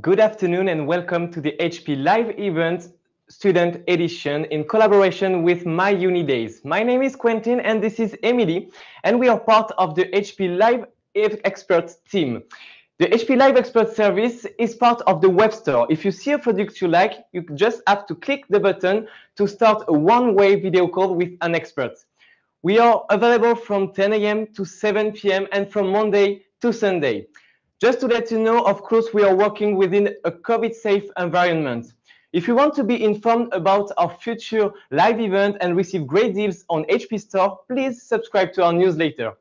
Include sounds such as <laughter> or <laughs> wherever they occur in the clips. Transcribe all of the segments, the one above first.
Good afternoon and welcome to the HP Live event student edition in collaboration with My Uni Days. My name is Quentin and this is Emily and we are part of the HP Live Experts team. The HP Live Expert service is part of the web store. If you see a product you like, you just have to click the button to start a one-way video call with an expert. We are available from 10 a.m. to 7 p.m. and from Monday to Sunday. Just to let you know, of course, we are working within a COVID-safe environment. If you want to be informed about our future live event and receive great deals on HP Store, please subscribe to our newsletter.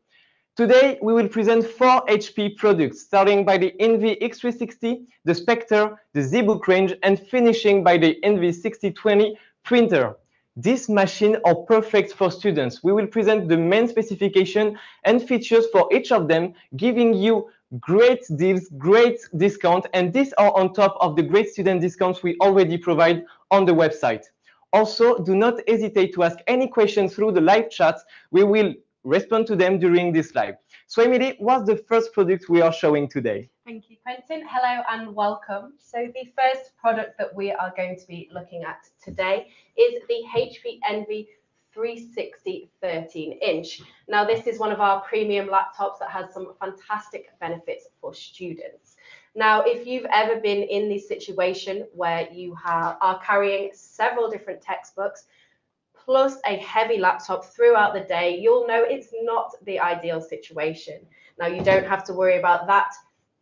Today, we will present four HP products, starting by the Envy X360, the Spectre, the ZBook range, and finishing by the Envy 6020 printer. These machines are perfect for students. We will present the main specification and features for each of them, giving you great deals, great discounts, and these are on top of the great student discounts we already provide on the website. Also, do not hesitate to ask any questions through the live chats. We will respond to them during this live. So Emily, what's the first product we are showing today? Thank you, Quentin. Hello and welcome. So the first product that we are going to be looking at today is the HP Envy 360 13 inch. Now, this is one of our premium laptops that has some fantastic benefits for students. Now, if you've ever been in the situation where you are carrying several different textbooks plus a heavy laptop throughout the day, you'll know it's not the ideal situation. Now, you don't have to worry about that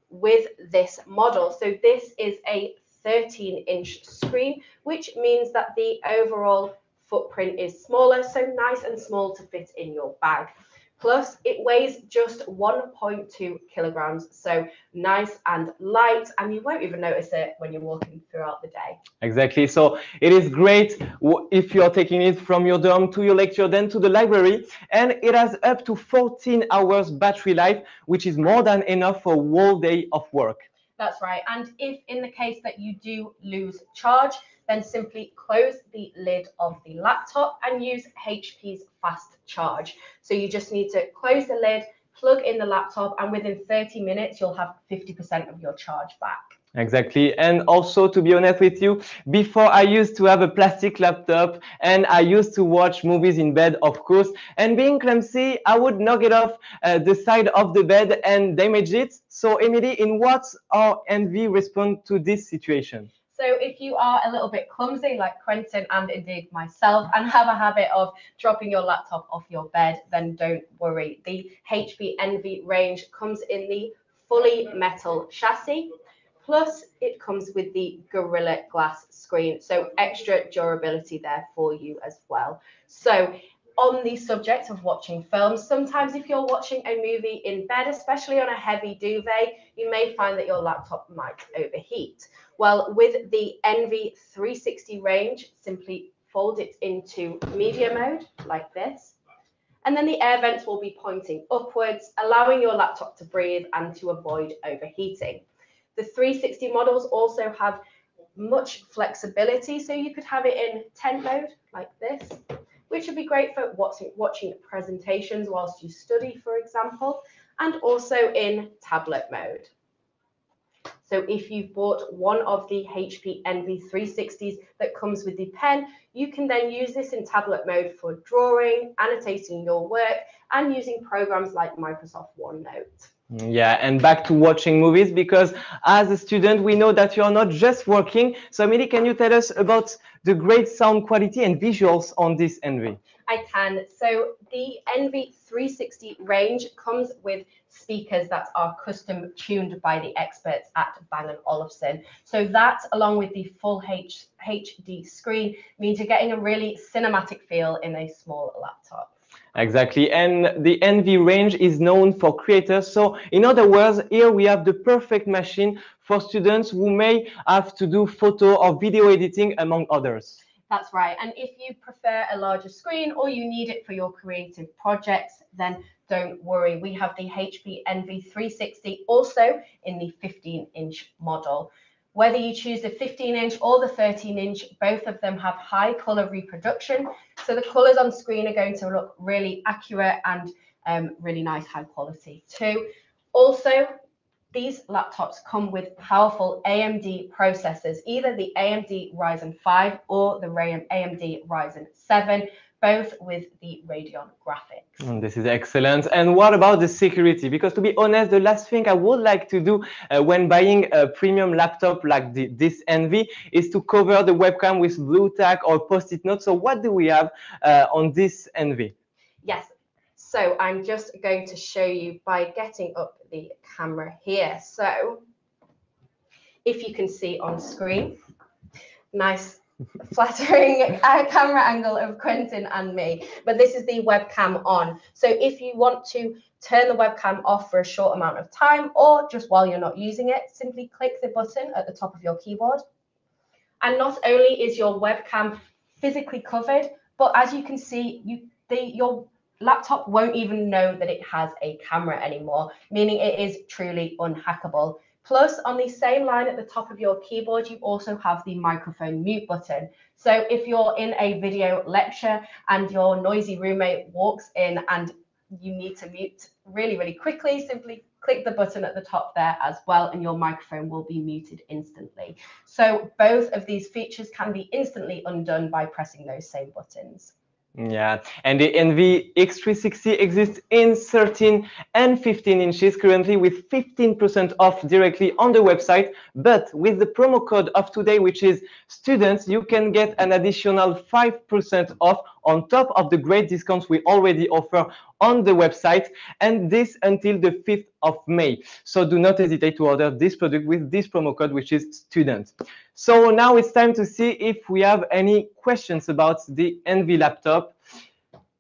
with this model. So this is a 13 inch screen, which means that the overall footprint is smaller, so nice and small to fit in your bag. Plus, it weighs just 1.2 kilograms, so nice and light, and you won't even notice it when you're walking throughout the day. Exactly. So it is great if you're taking it from your dorm to your lecture, then to the library, and it has up to 14 hours battery life, which is more than enough for a whole day of work. That's right. And if in the case that you do lose charge, then simply close the lid of the laptop and use HP's fast charge. So you just need to close the lid, plug in the laptop, and within 30 minutes, you'll have 50% of your charge back. Exactly. And also, to be honest with you, before I used to have a plastic laptop and I used to watch movies in bed, of course. And being clumsy, I would knock it off uh, the side of the bed and damage it. So, Emily, in what our Envy respond to this situation? So if you are a little bit clumsy like Quentin and indeed myself and have a habit of dropping your laptop off your bed, then don't worry. The HP Envy range comes in the fully metal chassis. Plus, it comes with the Gorilla Glass screen, so extra durability there for you as well. So on the subject of watching films, sometimes if you're watching a movie in bed, especially on a heavy duvet, you may find that your laptop might overheat. Well, with the Envy 360 range, simply fold it into media mode like this. And then the air vents will be pointing upwards, allowing your laptop to breathe and to avoid overheating. The 360 models also have much flexibility, so you could have it in tent mode like this, which would be great for watching, watching presentations whilst you study, for example, and also in tablet mode. So if you've bought one of the HP Envy 360s that comes with the pen, you can then use this in tablet mode for drawing, annotating your work, and using programs like Microsoft OneNote. Yeah, and back to watching movies because as a student, we know that you're not just working. So, Amelie, can you tell us about the great sound quality and visuals on this Envy? I can. So, the Envy 360 range comes with speakers that are custom tuned by the experts at Bang & Olufsen. So, that along with the full H HD screen means you're getting a really cinematic feel in a small laptop. Exactly. And the Envy range is known for creators. So in other words, here we have the perfect machine for students who may have to do photo or video editing, among others. That's right. And if you prefer a larger screen or you need it for your creative projects, then don't worry. We have the HP Envy 360 also in the 15 inch model. Whether you choose the 15 inch or the 13 inch, both of them have high color reproduction. So the colors on screen are going to look really accurate and um, really nice high quality too. Also, these laptops come with powerful AMD processors, either the AMD Ryzen 5 or the AMD Ryzen 7, both with the Radeon graphics. Mm, this is excellent. And what about the security? Because to be honest, the last thing I would like to do uh, when buying a premium laptop like the, this Envy is to cover the webcam with Blu-Tack or post-it notes. So what do we have uh, on this Envy? Yes, so I'm just going to show you by getting up the camera here. So if you can see on screen, nice <laughs> flattering uh, camera angle of Quentin and me, but this is the webcam on. So if you want to turn the webcam off for a short amount of time or just while you're not using it, simply click the button at the top of your keyboard. And not only is your webcam physically covered, but as you can see, you the your laptop won't even know that it has a camera anymore, meaning it is truly unhackable. Plus, on the same line at the top of your keyboard, you also have the microphone mute button. So if you're in a video lecture and your noisy roommate walks in and you need to mute really, really quickly, simply click the button at the top there as well, and your microphone will be muted instantly. So both of these features can be instantly undone by pressing those same buttons. Yeah, and the Envy X360 exists in 13 and 15 inches currently with 15% off directly on the website. But with the promo code of today, which is students, you can get an additional 5% off on top of the great discounts we already offer on the website and this until the 5th of May. So do not hesitate to order this product with this promo code, which is student. So now it's time to see if we have any questions about the Envy laptop.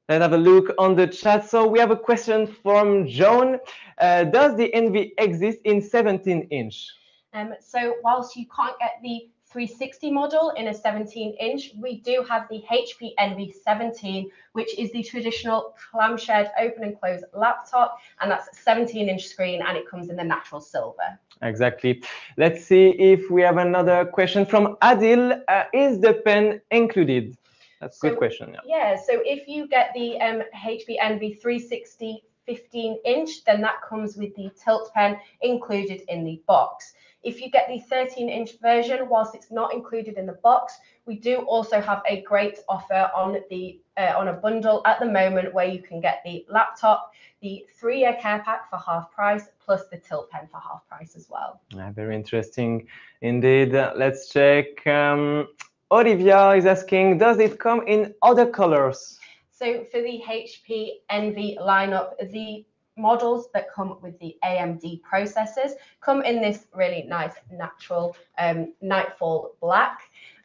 Let's have a look on the chat. So we have a question from Joan. Uh, does the Envy exist in 17 inch? Um, so whilst you can't get the 360 model in a 17 inch, we do have the HP Envy 17, which is the traditional clamshell open and close laptop. And that's a 17 inch screen and it comes in the natural silver. Exactly. Let's see if we have another question from Adil. Uh, is the pen included? That's a so, good question. Yeah. yeah. So if you get the um, HP Envy 360 15 inch, then that comes with the tilt pen included in the box. If you get the 13 inch version, whilst it's not included in the box, we do also have a great offer on the uh, on a bundle at the moment where you can get the laptop, the three year care pack for half price, plus the tilt pen for half price as well. Yeah, very interesting indeed. let's check. Um, Olivia is asking, does it come in other colors? So for the HP Envy lineup, the models that come with the AMD processors come in this really nice natural um, nightfall black.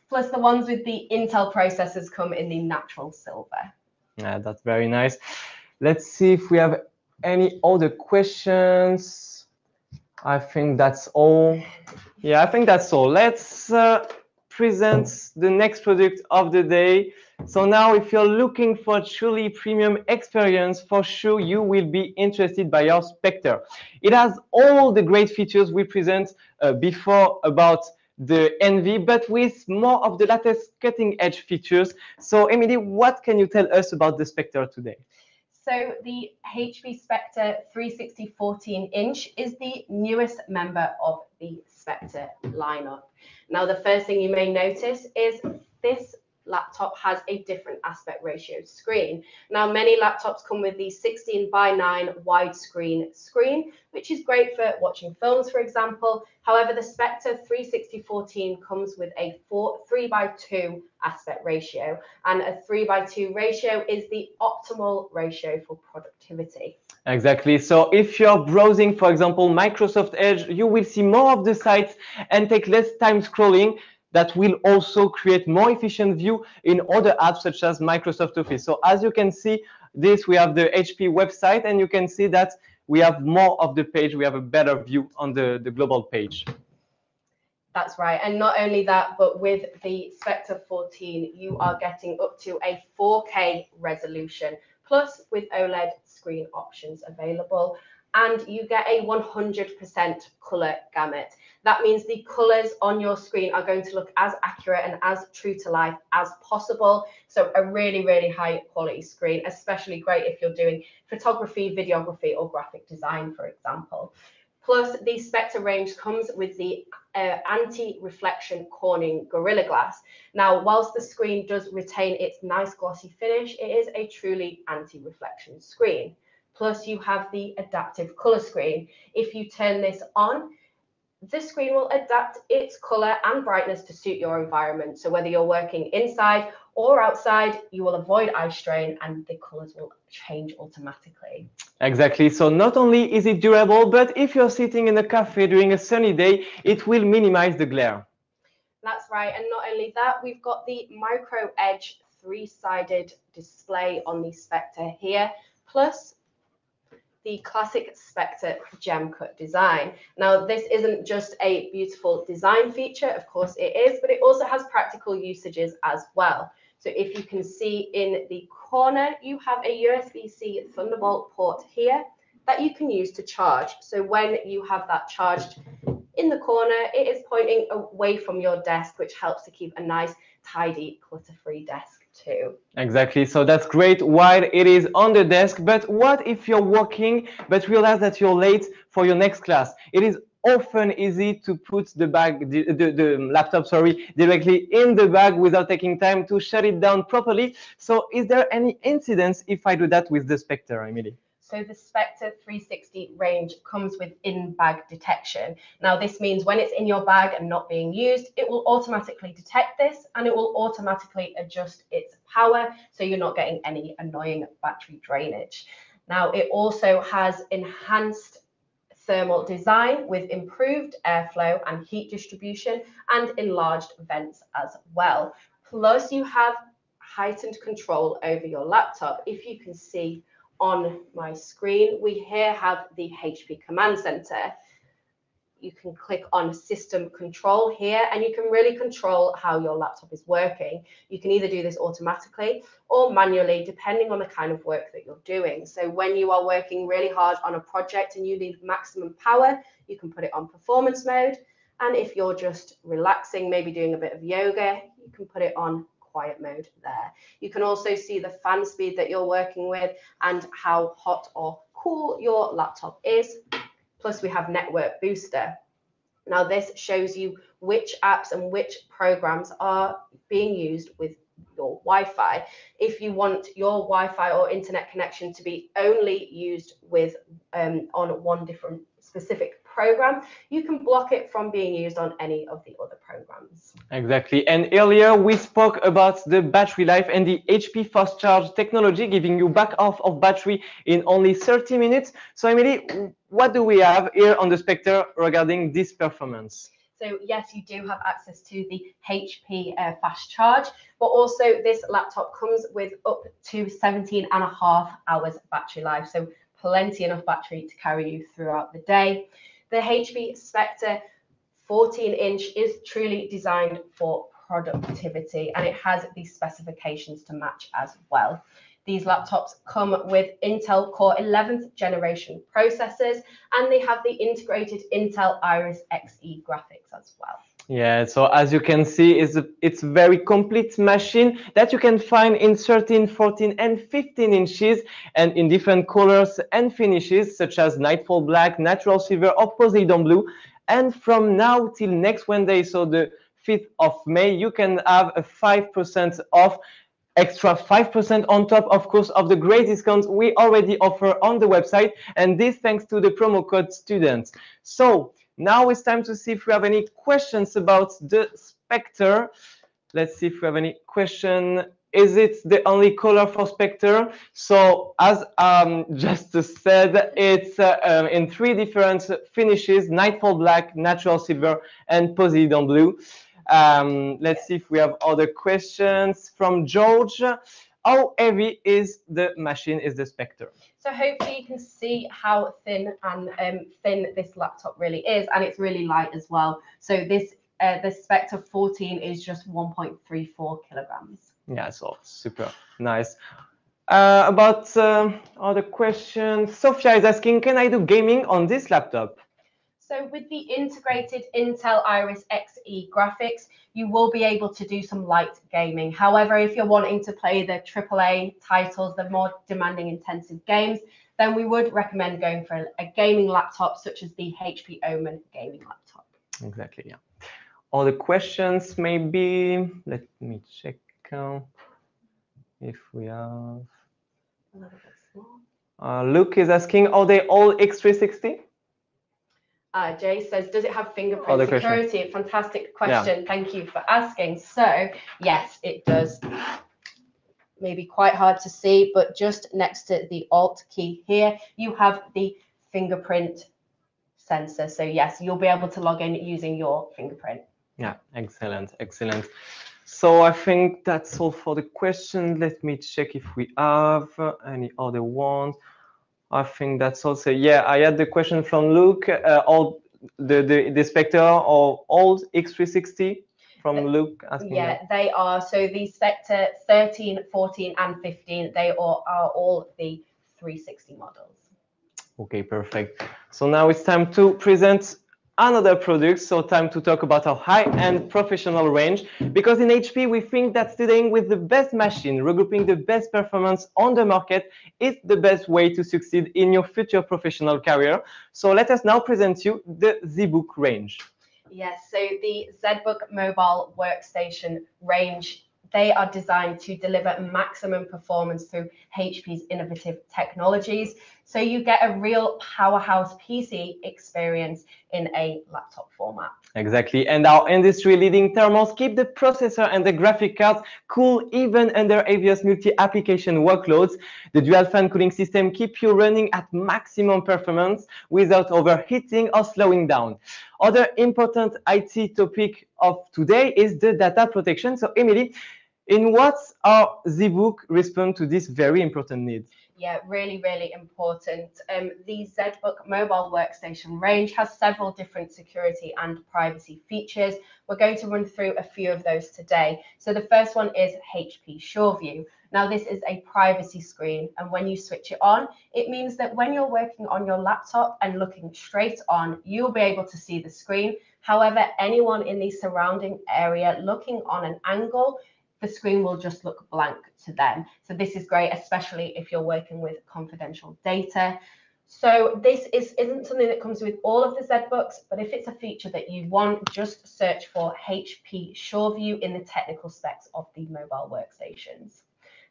Plus the ones with the Intel processors come in the natural silver. Yeah, that's very nice. Let's see if we have any other questions. I think that's all. Yeah, I think that's all. Let's uh, present the next product of the day. So now if you're looking for truly premium experience, for sure you will be interested by our Spectre. It has all the great features we present uh, before about the Envy, but with more of the latest cutting edge features. So Emily, what can you tell us about the Spectre today? So the HP Spectre 360 14 inch is the newest member of the Spectre lineup. Now, the first thing you may notice is this laptop has a different aspect ratio screen. Now, many laptops come with the 16 by 9 widescreen screen, which is great for watching films, for example. However, the Spectre 360 14 comes with a 4, 3 by 2 aspect ratio, and a 3 by 2 ratio is the optimal ratio for productivity. Exactly. So if you're browsing, for example, Microsoft Edge, you will see more of the sites and take less time scrolling that will also create more efficient view in other apps such as Microsoft Office. So as you can see, this we have the HP website and you can see that we have more of the page, we have a better view on the, the global page. That's right. And not only that, but with the Spectre 14, you are getting up to a 4K resolution, plus with OLED screen options available and you get a 100% color gamut. That means the colors on your screen are going to look as accurate and as true to life as possible. So a really, really high quality screen, especially great if you're doing photography, videography, or graphic design, for example. Plus, the Spectre range comes with the uh, anti-reflection Corning Gorilla Glass. Now, whilst the screen does retain its nice glossy finish, it is a truly anti-reflection screen. Plus, you have the adaptive color screen. If you turn this on, this screen will adapt its color and brightness to suit your environment. So whether you're working inside or outside, you will avoid eye strain and the colors will change automatically. Exactly. So not only is it durable, but if you're sitting in a cafe during a sunny day, it will minimize the glare. That's right. And not only that, we've got the micro edge three-sided display on the Spectre here. Plus, the classic Spectre gem cut design. Now, this isn't just a beautiful design feature, of course it is, but it also has practical usages as well. So if you can see in the corner, you have a USB-C Thunderbolt port here that you can use to charge. So when you have that charged in the corner, it is pointing away from your desk, which helps to keep a nice, tidy, clutter-free desk too. Exactly. So that's great while it is on the desk. But what if you're working but realize that you're late for your next class? It is often easy to put the bag, the, the, the, laptop, sorry, directly in the bag without taking time to shut it down properly. So is there any incidents if I do that with the Spectre, Emily? So the Spectre 360 range comes with in-bag detection. Now this means when it's in your bag and not being used, it will automatically detect this and it will automatically adjust its power so you're not getting any annoying battery drainage. Now it also has enhanced thermal design with improved airflow and heat distribution and enlarged vents as well. Plus you have heightened control over your laptop. If you can see on my screen, we here have the HP Command Center. You can click on System Control here, and you can really control how your laptop is working. You can either do this automatically or manually, depending on the kind of work that you're doing. So when you are working really hard on a project and you need maximum power, you can put it on performance mode. And if you're just relaxing, maybe doing a bit of yoga, you can put it on quiet mode there. You can also see the fan speed that you're working with and how hot or cool your laptop is. Plus we have Network Booster. Now this shows you which apps and which programs are being used with your Wi-Fi. If you want your Wi-Fi or internet connection to be only used with um, on one different specific program, you can block it from being used on any of the other programs. Exactly. And earlier we spoke about the battery life and the HP fast charge technology giving you back off of battery in only 30 minutes. So Emily, what do we have here on the Spectre regarding this performance? So yes, you do have access to the HP uh, fast charge, but also this laptop comes with up to 17 and a half hours battery life. So plenty enough battery to carry you throughout the day. The HP Spectre 14 inch is truly designed for productivity and it has these specifications to match as well. These laptops come with Intel Core 11th generation processors and they have the integrated Intel Iris Xe graphics as well. Yeah, so as you can see, it's a, it's very complete machine that you can find in 13, 14, and 15 inches and in different colors and finishes such as Nightfall Black, Natural Silver, or Poseidon Blue. And from now till next Wednesday, so the 5th of May, you can have a 5% off extra 5% on top, of course, of the great discounts we already offer on the website. And this thanks to the promo code students. So now it's time to see if we have any questions about the Spectre. Let's see if we have any question. Is it the only color for Spectre? So as um, <laughs> just said, it's uh, um, in three different finishes, Nightfall Black, Natural Silver, and Poseidon Blue. Um, let's see if we have other questions from George. How heavy is the machine, is the Spectre? So hopefully you can see how thin and um, thin this laptop really is, and it's really light as well. So this uh, the Spectre 14 is just 1.34 kilograms. Yeah, so super nice. Uh, about uh, other questions, Sophia is asking, can I do gaming on this laptop? So with the integrated Intel Iris Xe graphics, you will be able to do some light gaming. However, if you're wanting to play the AAA titles, the more demanding intensive games, then we would recommend going for a, gaming laptop such as the HP Omen gaming laptop. Exactly, yeah. All the questions maybe, let me check if we have. Uh, Luke is asking, are they all X360? Uh, Jay says, does it have fingerprint Other question. security? Fantastic question. Thank you for asking. So, yes, it does. Maybe quite hard to see, but just next to the Alt key here, you have the fingerprint sensor. So, yes, you'll be able to log in using your fingerprint. Yeah, excellent, excellent. So I think that's all for the question. Let me check if we have any other ones. I think that's also, yeah, I had the question from Luke, uh, all the, the, the Spectre or old X360 from Luke asking. Yeah, they are. So, the Spectre 13, 14, and 15, they all are all the 360 models. Okay, perfect. So now it's time to present another product. So time to talk about our high-end professional range. Because in HP, we think that studying with the best machine, regrouping the best performance on the market is the best way to succeed in your future professional career. So let us now present you the ZBook range. Yes, so the ZBook mobile workstation range, they are designed to deliver maximum performance through HP's innovative technologies. So you get a real powerhouse PC experience in a laptop format. Exactly. And our industry leading thermals keep the processor and the graphic cards cool even under obvious multi-application workloads. The dual fan cooling system keep you running at maximum performance without overheating or slowing down. Other important IT topic of today is the data protection. So Emily, in what our ZBook respond to this very important need? Yeah, really, really important. Um, the ZBook mobile workstation range has several different security and privacy features. We're going to run through a few of those today. So the first one is HP SureView. Now this is a privacy screen and when you switch it on, it means that when you're working on your laptop and looking straight on, you'll be able to see the screen. However, anyone in the surrounding area looking on an angle the screen will just look blank to them. So this is great, especially if you're working with confidential data. So this is, isn't something that comes with all of the ZBooks, but if it's a feature that you want, just search for HP SureView in the technical specs of the mobile workstations.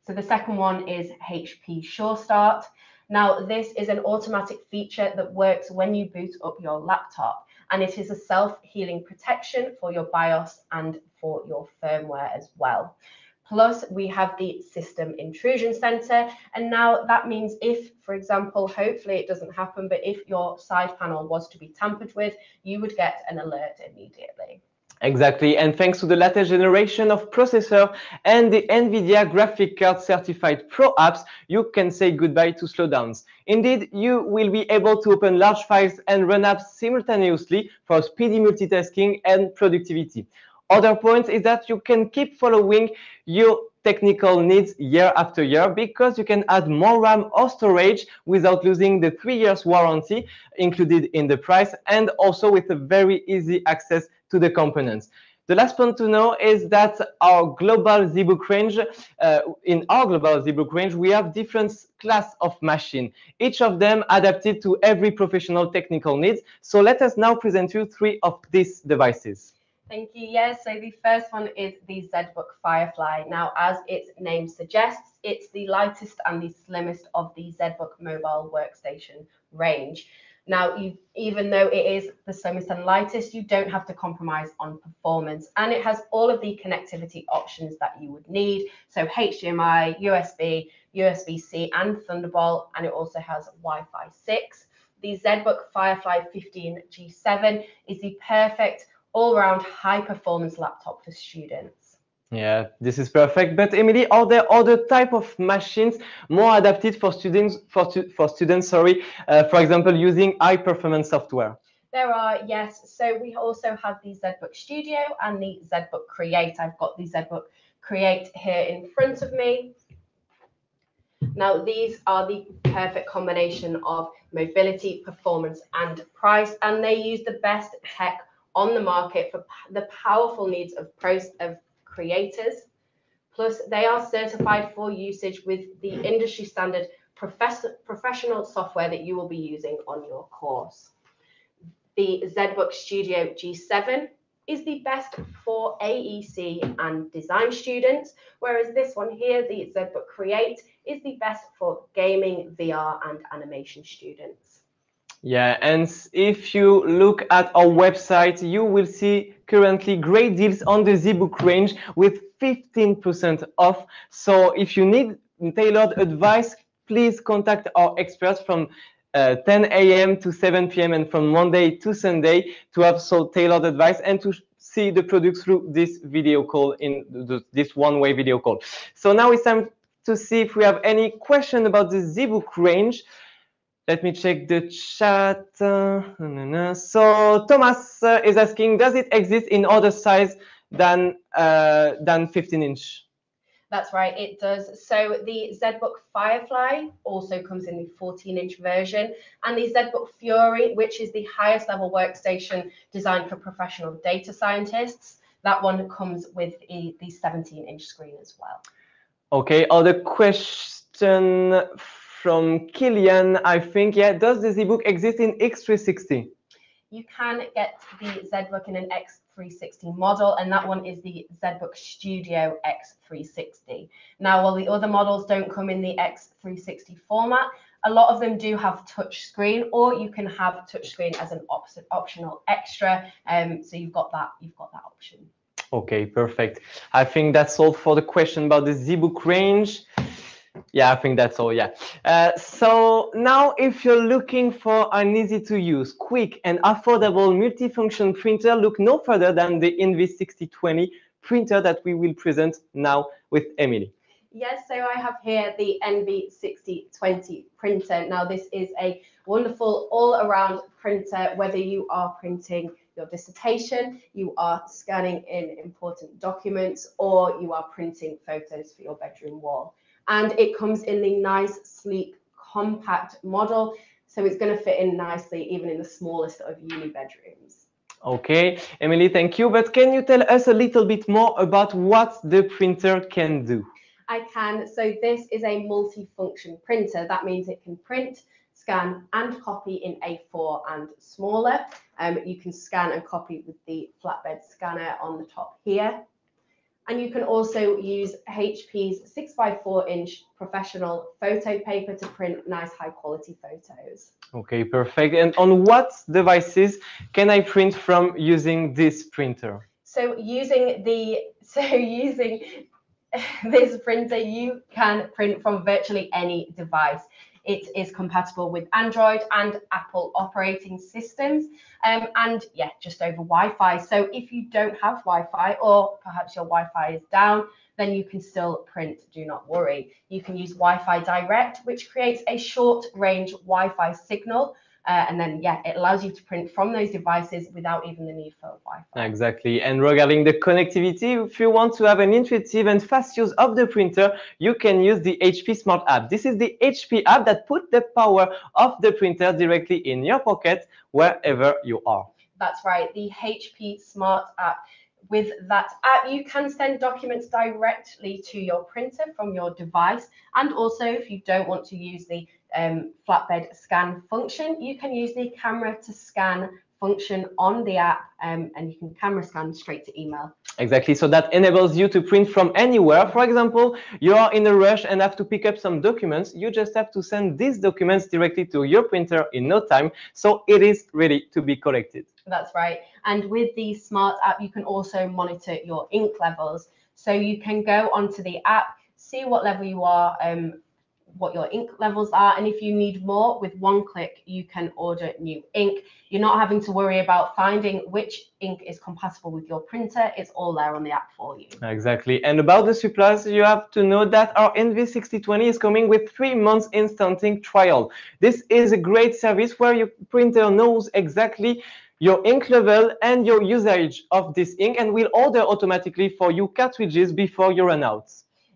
So the second one is HP SureStart. Now, this is an automatic feature that works when you boot up your laptop and it is a self-healing protection for your BIOS and for your firmware as well. Plus, we have the system intrusion center. And now that means if, for example, hopefully it doesn't happen, but if your side panel was to be tampered with, you would get an alert immediately. Exactly, and thanks to the latest generation of processor and the NVIDIA graphic card certified Pro apps, you can say goodbye to slowdowns. Indeed, you will be able to open large files and run apps simultaneously for speedy multitasking and productivity. Other point is that you can keep following your technical needs year after year because you can add more RAM or storage without losing the three years warranty included in the price and also with a very easy access to the components. The last point to know is that our global ZBook range, uh, in our global ZBook range, we have different class of machine, each of them adapted to every professional technical needs. So let us now present you three of these devices. Thank you. Yes, so the first one is the ZBook Firefly. Now, as its name suggests, it's the lightest and the slimmest of the ZBook mobile workstation range. Now, even though it is the slimmest and lightest, you don't have to compromise on performance. And it has all of the connectivity options that you would need. So HDMI, USB, USB-C, and Thunderbolt. And it also has Wi-Fi 6. The ZBook Firefly 15G7 is the perfect all-round high-performance laptop for students. Yeah, this is perfect. But Emily, are there other type of machines more adapted for students? For, stu for students, sorry, uh, for example, using high-performance software. There are, yes. So we also have the ZBook Studio and the ZBook Create. I've got the ZBook Create here in front of me. Now, these are the perfect combination of mobility, performance, and price, and they use the best tech on the market for the powerful needs of pros of creators. Plus, they are certified for usage with the mm. industry standard profess professional software that you will be using on your course. The ZBook Studio G7 is the best for AEC and design students, whereas this one here, the ZBook Create, is the best for gaming, VR, and animation students. Yeah, and if you look at our website, you will see currently great deals on the ZBook range with 15% off. So if you need tailored advice, please contact our experts from uh, 10 a.m. to 7 p.m. and from Monday to Sunday to have so tailored advice and to see the product through this video call in the, this one-way video call. So now it's time to see if we have any question about the ZBook range. Let me check the chat. Uh, so Thomas uh, is asking, does it exist in other size than uh, than 15 inch? That's right, it does. So the ZBook Firefly also comes in the 14 inch version, and the ZBook Fury, which is the highest level workstation designed for professional data scientists, that one comes with a, the 17 inch screen as well. Okay, other question from Killian, I think, yeah, does the ZBook exist in X360? You can get the ZBook in an X360 model, and that one is the ZBook Studio X360. Now, while the other models don't come in the X360 format, a lot of them do have touchscreen, or you can have touchscreen as an op optional extra. Um, so you've got that, you've got that option. Okay, perfect. I think that's all for the question about the ZBook range yeah i think that's all yeah. Uh, so now if you're looking for an easy to use quick and affordable multifunction printer look no further than the Envy 6020 printer that we will present now with emily. Yes so i have here the Envy 6020 printer. Now this is a wonderful all-around printer whether you are printing your dissertation, you are scanning in important documents, or you are printing photos for your bedroom wall and it comes in the nice, sleek, compact model. So it's going to fit in nicely even in the smallest of uni bedrooms. Okay, Emily, thank you. But can you tell us a little bit more about what the printer can do? I can. So this is a multi-function printer. That means it can print, scan and copy in A4 and smaller. Um, you can scan and copy with the flatbed scanner on the top here. And you can also use HP's 6x4 inch professional photo paper to print nice high quality photos. Okay, perfect. And on what devices can I print from using this printer? So using the <laughs> so using <laughs> this printer, you can print from virtually any device. It is compatible with Android and Apple operating systems. Um, and yeah, just over Wi-Fi. So if you don't have Wi-Fi or perhaps your Wi-Fi is down, then you can still print, do not worry. You can use Wi-Fi Direct, which creates a short range Wi-Fi signal uh, and then, yeah, it allows you to print from those devices without even the need for Wi-Fi. Exactly. And regarding the connectivity, if you want to have an intuitive and fast use of the printer, you can use the HP Smart app. This is the HP app that put the power of the printer directly in your pocket wherever you are. That's right. The HP Smart app with that app, you can send documents directly to your printer from your device. And also, if you don't want to use the um, flatbed scan function, you can use the camera to scan function on the app um, and you can camera scan straight to email. Exactly. So that enables you to print from anywhere. For example, you are in a rush and have to pick up some documents. You just have to send these documents directly to your printer in no time. So it is ready to be collected. That's right. And with the smart app, you can also monitor your ink levels. So you can go onto the app, see what level you are um, what your ink levels are. And if you need more, with one click, you can order new ink. You're not having to worry about finding which ink is compatible with your printer. It's all there on the app for you. Exactly. And about the supplies, you have to know that our Envy 6020 is coming with three months instant ink trial. This is a great service where your printer knows exactly your ink level and your usage of this ink and will order automatically for you cartridges before you run out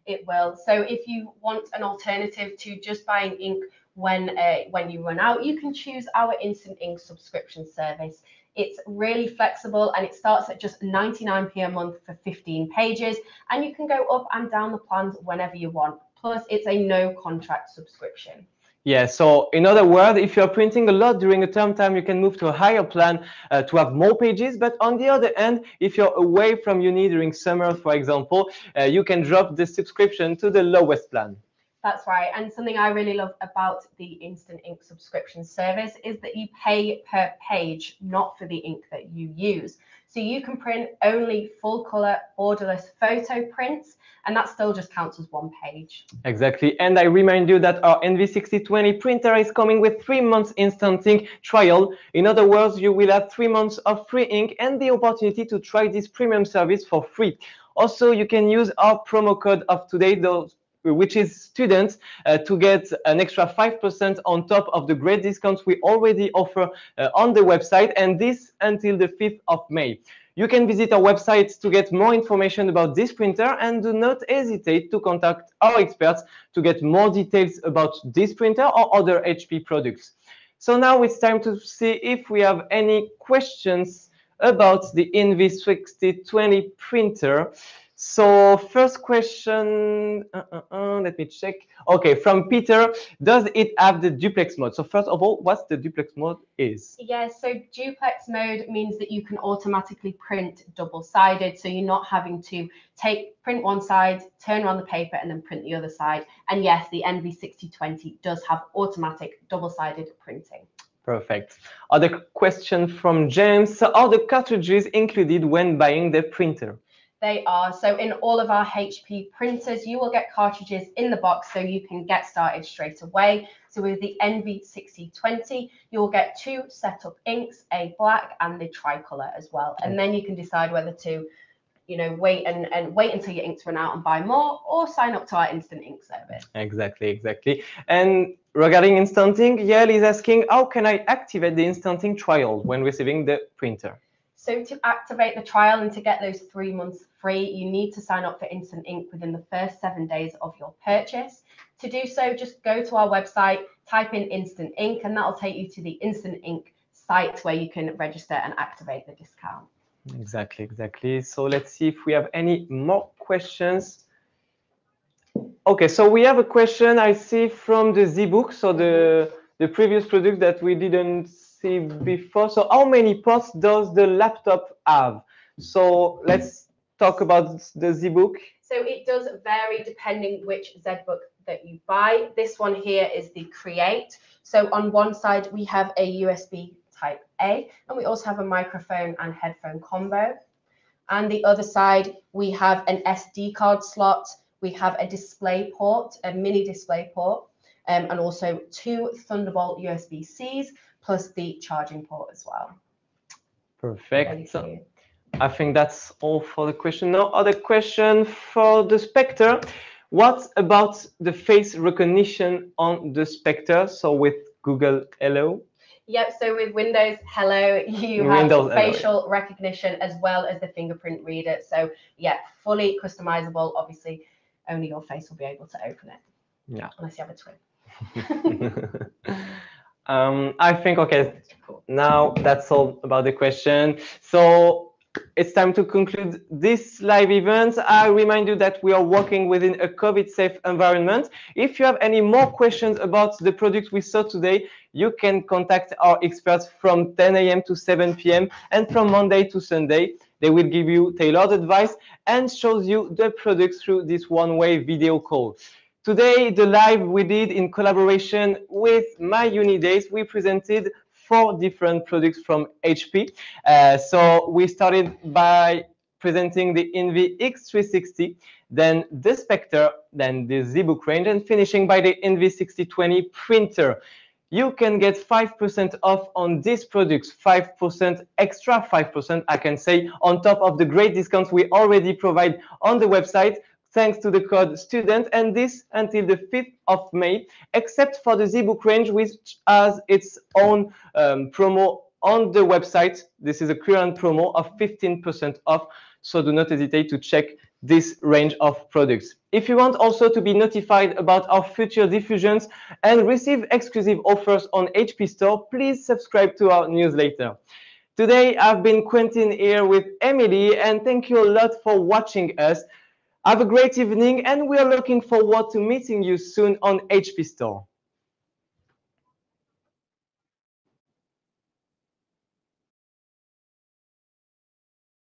it will. So if you want an alternative to just buying ink when uh, when you run out, you can choose our instant ink subscription service. It's really flexible and it starts at just 99p a month for 15 pages. And you can go up and down the plans whenever you want. Plus, it's a no contract subscription. Yeah, so in other words, if you're printing a lot during a term time, you can move to a higher plan uh, to have more pages. But on the other end, if you're away from uni during summer, for example, uh, you can drop the subscription to the lowest plan. That's right. And something I really love about the Instant Ink subscription service is that you pay per page, not for the ink that you use. So you can print only full color borderless photo prints, and that still just counts as one page. Exactly. And I remind you that our Envy 6020 printer is coming with three months instant ink trial. In other words, you will have three months of free ink and the opportunity to try this premium service for free. Also, you can use our promo code of today, those which is students, uh, to get an extra 5% on top of the great discounts we already offer uh, on the website, and this until the 5th of May. You can visit our website to get more information about this printer and do not hesitate to contact our experts to get more details about this printer or other HP products. So now it's time to see if we have any questions about the Envy 6020 printer. So first question, uh, uh, uh, let me check. Okay, from Peter, does it have the duplex mode? So first of all, what's the duplex mode is? Yeah, so duplex mode means that you can automatically print double-sided. So you're not having to take print one side, turn around the paper and then print the other side. And yes, the Envy 6020 does have automatic double-sided printing. Perfect. Other question from James, are the cartridges included when buying the printer? They are. So in all of our HP printers, you will get cartridges in the box so you can get started straight away. So with the Envy 6020, you'll get two setup inks, a black and the tricolor as well. And then you can decide whether to, you know, wait and, and wait until your inks run out and buy more or sign up to our instant ink service. Exactly, exactly. And regarding instant ink, Yael is asking, how can I activate the instant ink trial when receiving the printer? So to activate the trial and to get those three months free, you need to sign up for Instant Ink within the first seven days of your purchase. To do so, just go to our website, type in Instant Ink, and that'll take you to the Instant Ink site where you can register and activate the discount. Exactly, exactly. So let's see if we have any more questions. Okay, so we have a question I see from the ZBook, so the the previous product that we didn't see before. So how many ports does the laptop have? So let's talk about the ZBook. So it does vary depending which ZBook that you buy. This one here is the Create. So on one side, we have a USB type A, and we also have a microphone and headphone combo. And the other side, we have an SD card slot. We have a display port, a mini display port, um, and also two Thunderbolt USB-Cs plus the charging port as well. Perfect. So I think that's all for the question. No other question for the Spectre. What about the face recognition on the Spectre? So with Google Hello? Yep, so with Windows Hello, you Windows have facial Hello. recognition as well as the fingerprint reader. So yeah, fully customizable. Obviously, only your face will be able to open it. Yeah. Unless you have a twin. <laughs> <laughs> <laughs> um, I think, okay, now that's all about the question. So it's time to conclude this live event. I remind you that we are working within a COVID-safe environment. If you have any more questions about the product we saw today, you can contact our experts from 10 a.m. to 7 p.m. and from Monday to Sunday. They will give you tailored advice and shows you the product through this one-way video call. Today, the live we did in collaboration with My Uni Days, we presented four different products from HP. Uh, so we started by presenting the ENVY X360, then the Spectre, then the ZBook range, and finishing by the Envy 6020 printer. You can get 5% off on these products, 5% extra 5%, I can say, on top of the great discounts we already provide on the website thanks to the code student and this until the 5th of May, except for the ZBook range, which has its own um, promo on the website. This is a current promo of 15% off, so do not hesitate to check this range of products. If you want also to be notified about our future diffusions and receive exclusive offers on HP Store, please subscribe to our newsletter. Today, I've been Quentin here with Emily, and thank you a lot for watching us. Have a great evening and we are looking forward to meeting you soon on HP Store.